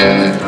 Yeah.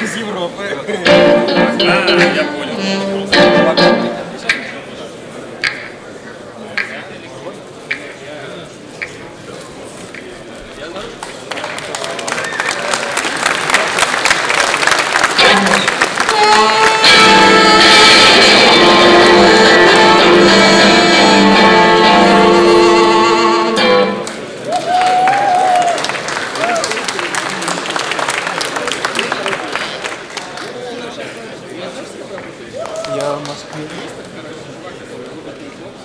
Из Европы. я понял.